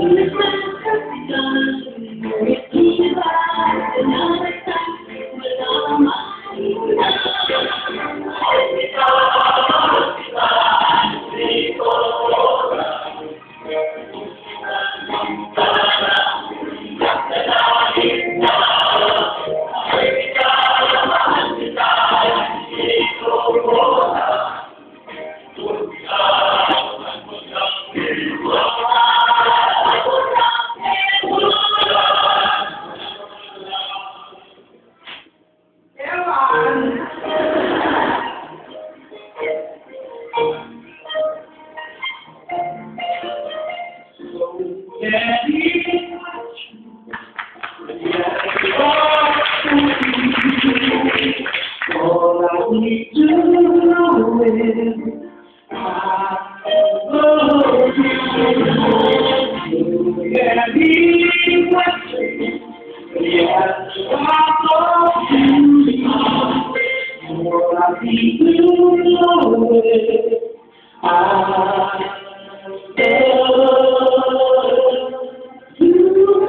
seja, Thank know it. I love you. Be Yes, I love you. I know it. I love you.